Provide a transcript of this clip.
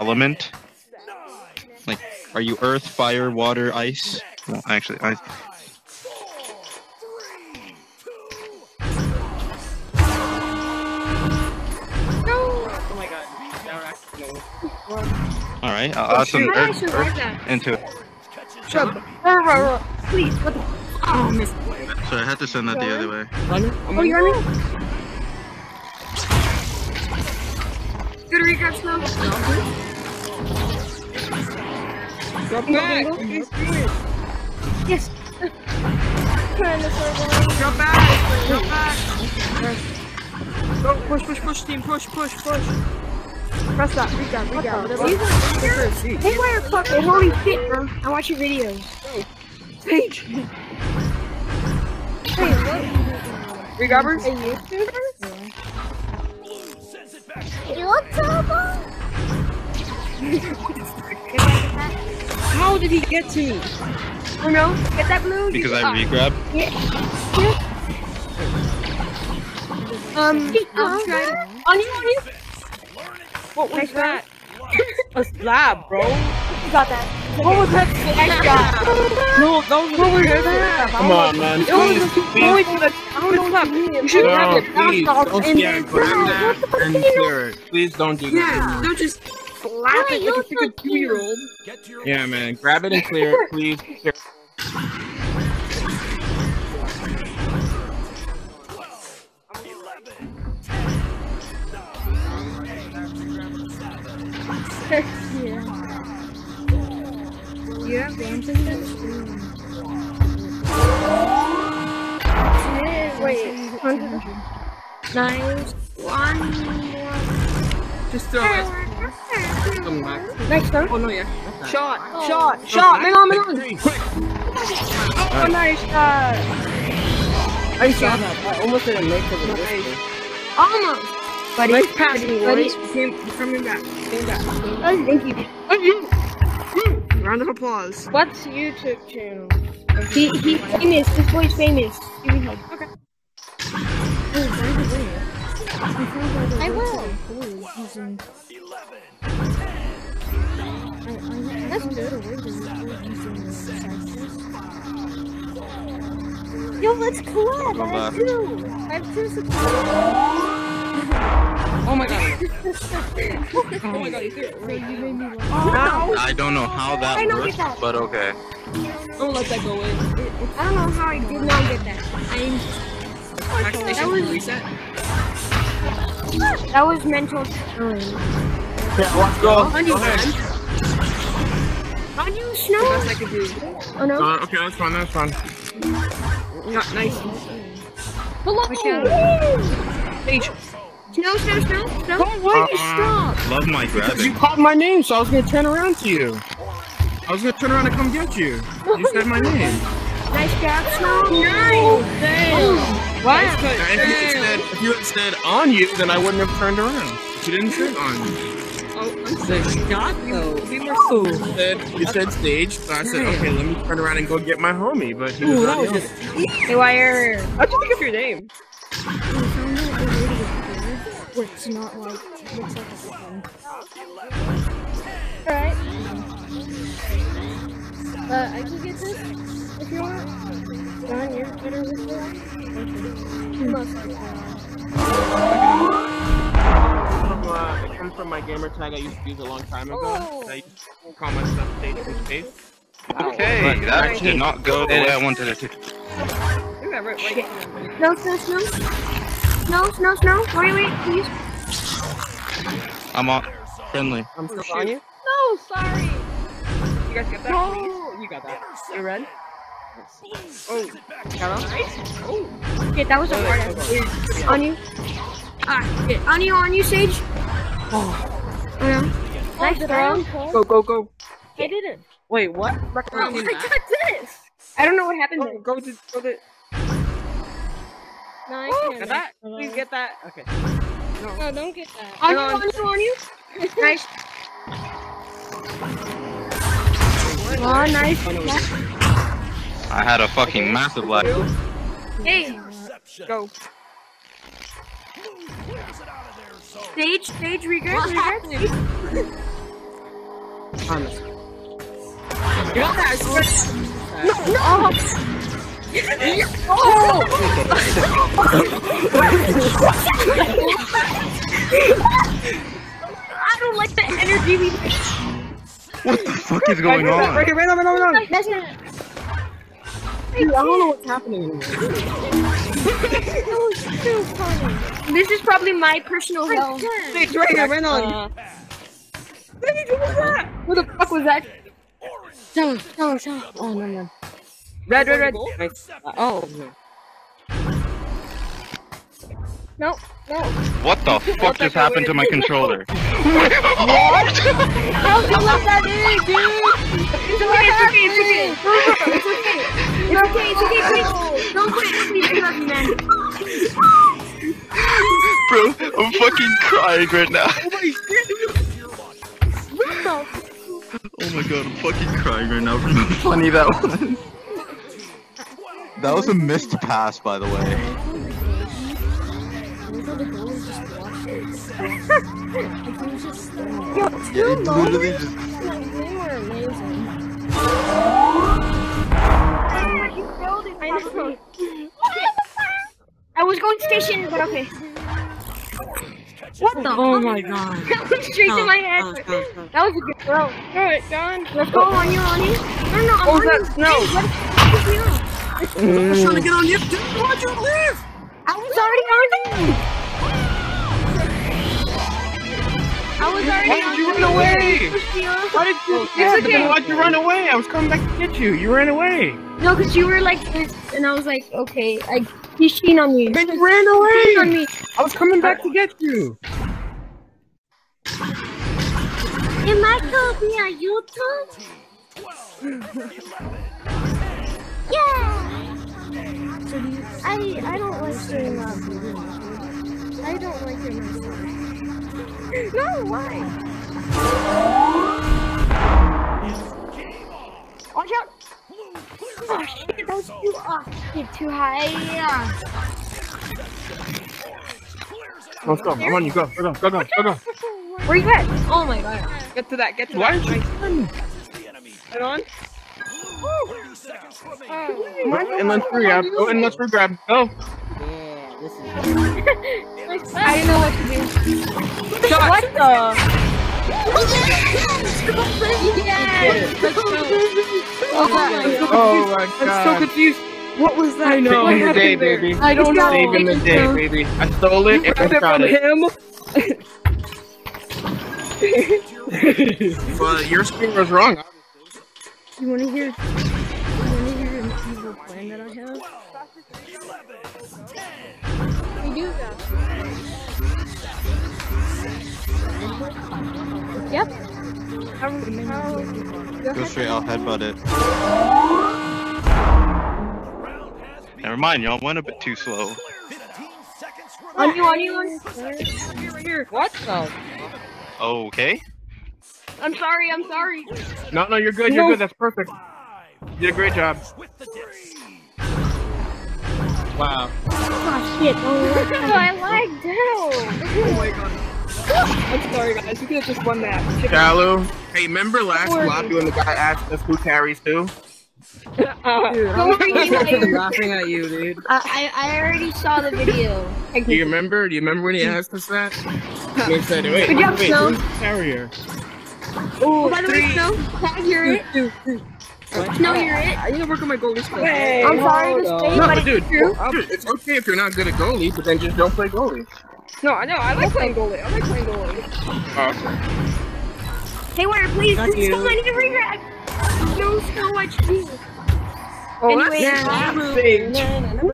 element? Like, are you earth, fire, water, ice? Well, actually, ice. Oh my god. That actually no. All right, I'll add some How did I earth, earth into it. Shut up. Please, what the? Oh, miss. So I had to send that the other way. Oh, you're running? Good recap, slow. Drop back! bingo. Please do it. Yes. Drop back! Drop back! Go, push, push, push, team, push, push, push. Press that. Recap, recap. Whatever. Push, see. Hey, where the fuck? Holy shit, bro. I watch your videos. Stage! Hey, what? Regrabbers? A YouTuber? YouTuber? How did he get to me? Oh no, get that blue. Because. I regrab. Um, I'll try. On you, on you. What was Nice that? A slab, bro. You got that. What was that? Nice job. No, that was what was that? Come on, man. It was Please, a please. point to the I don't You should have it. please, don't and yeah, then- grab that and clear it. Please don't do Yeah, that. don't just slap it like a freaking two-year-old. Yeah, man. Grab it and clear it, please. Clear- You have dancing Wait, hundred. Nice. One. Just throw it. Come back. Nice throw. Oh no, yeah. Shot, oh. shot, shot. Melon, melon. Quick. Oh, nice shot. I saw that. I almost didn't make it. Nice. Almost. Buddy, Nice passing, buddy. boys. Came, coming back. Came back. Oh, thank you. Round of applause. What's YouTube channel? He he's famous. This boy's famous. Give me hug. Okay. I will. That's good. Yo, let's collab. I have two. I have two subscribers. Oh my god. oh my god, you see it? Wait, you made me laugh. I don't know how that don't works, that. but okay. Don't let that go in. I don't know how I did not get that. I'm. Actually, That was reset. Ah, that was mental. Yeah, let's go. On you, Go ahead. man. How do you Best? I could do. Oh no. Uh, okay, that's fine. That's fine. Not nice. Hello. Page. Snow, snow, snow, snow. why you stop? Love my Because grabbing. you called my name, so I was gonna turn around to you. I was gonna turn around and come get you. You said my name. Nice job, snow. Oh, damn. Wow. Nice cut. If you had said you had on you, then I wouldn't have turned around. But you didn't say on you. Oh, I'm sick. Shot though. Be more You said you said stage, so I said okay, let me turn around and go get my homie. But he was Ooh, that already was on just. Haywire. How'd you pick up your name? It's not like looks like a second. Alright. Uh, I can get this if you want. John, you're better with this. Most likely. From, uh, it comes from my gamer tag I used to use a long time ago. Oh. I used to call myself Stage from Space. Okay, But that actually- did not go the way I wanted it to. You got right, right. Snow, snow, snow. Snow, snow, snow. Wait, wait, please. I'm on friendly. I'm still on you. No, sorry. You guys got that? No. Please? You got that. You red? Oh, got? Oh. Okay, that was a hard ass. On you. Ah, shit. On you, on you, Sage. Oh. no. Nice throw. Go, go, go. I did it. Wait, what? Oh, Record I got this. I don't know what happened Oh, there. go to, go to. Nice. Get that? Please get that. Okay. No. No, don't get that. On you, on you, on you. nice. Oh, nice. I had a fucking massive lag. Hey, Go. Stage, stage, regress, regress. promise. You got that? I swear. Oh. Oh. I don't like the energy we. What the fuck is going Right on? here, right on, right on, right on. That's not. Dude, I don't know what's happening anymore. That was so funny. This is probably my personal hell. It's right here, right on. Sage, what was that? What the fuck was that? No, no, no. Oh no, no. Red, red, red. Nice. Uh, oh. No, no. What the fuck just happened to my controller? what? How do you let that in, dude? It's okay, it's okay, it's okay. It's okay, it's okay, please. Don't quit, please. I love you, man. Bro, I'm fucking crying right now. Oh my god, oh I'm fucking crying right now from how funny that was. That was a missed pass, by the way. Yeah, it literally just. I. I was going to station, but okay. What the? Oh my god. That went straight to my head. Stop, stop, stop. That was a good throw. Throw it, John. Let's go on you, on you. No, no, I'm Oh, on you. no. Oh, hey, what the fuck is you? I was trying to get on you. Dude, why'd you leave? I was already on you. I was already Why did you run away? Why did you? It's Yeah, but then why'd you run away? I was coming back to get you. You ran away. No, because you were like this, and I was like, okay, I he's cheating on me. Then you ran Cheating on me. I was coming back to get you. Am I gonna be on YouTube? yeah. I I don't like that. I don't like doing that. No, why? Watch out! Oh shit, that was too oh, shit, too high. Yeah. Let's go. I'm on you. Go. Go. Go. Go. Go. Go. Where you at? Oh my god. Get to that. Get to Why that. did you run? Get on. Go and let's grab. Go and let's grab. Go. I didn't know what to do. Shot. What the? yes! Let's go. Oh my god. Oh my I'm so confused. What was that? I know. What Saving the day, there? baby. I don't know. Saving the day, baby. I stole it You and I grabbed it shot from it. him. But your screen was wrong. You wanna hear? You wanna hear an evil plan that I have? We do that. Yep. How, how, Go straight, I'll headbutt it. Never mind, y'all went a bit too slow. on you, on you, on you. Right here, right here. What the? Okay. I'm sorry, I'm sorry. No, no, you're good. You're No. good. That's perfect. You did a great job. Wow. Oh shit. Oh, I lagged out. Oh my god. I'm sorry, guys. You could have just won that. Chip- Shallow. Hey, remember last Poor- lobby when the guy asked us who carries who? Uh, Don't worry, I'm laughing at you, dude. I, I I already saw the video. Do you remember? Do you remember when he asked us that? We said, wait, Good job, wait, Snow. who's the carrier? Oh, by the way, three. Snow, tag you're it. Snow, you're it. I need to work on my goalie skills. I'm sorry to hold say, on. No, but but dude, it's true. dude, it's okay if you're not good at goalie, but then just don't play goalie. No, I know. I like playing goalie. I like playing goalie. Oh, okay. Hey, Warner, please, Thank please, you. Snow, I need to regrab. No, Snow, watch me. Oh, Anyway, that's yeah. Sage.